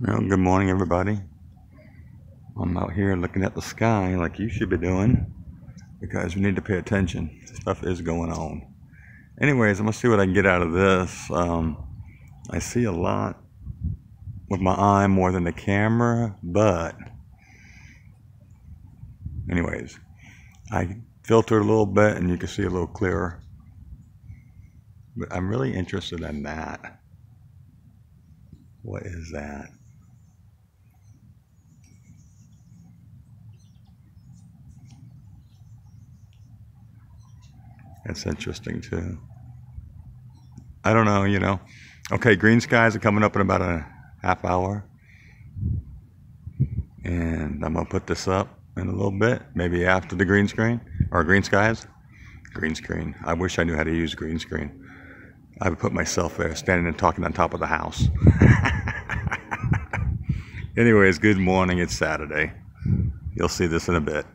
Well, good morning, everybody. I'm out here looking at the sky like you should be doing because we need to pay attention. Stuff is going on. Anyways, I'm gonna see what I can get out of this. Um, I see a lot with my eye more than the camera, but anyways, I filtered a little bit and you can see a little clearer. But I'm really interested in that. What is that? That's interesting too. I don't know, you know. Okay, green skies are coming up in about a half hour. And I'm going to put this up in a little bit, maybe after the green screen or green skies. Green screen. I wish I knew how to use green screen. I would put myself there standing and talking on top of the house. Anyways, good morning. It's Saturday. You'll see this in a bit.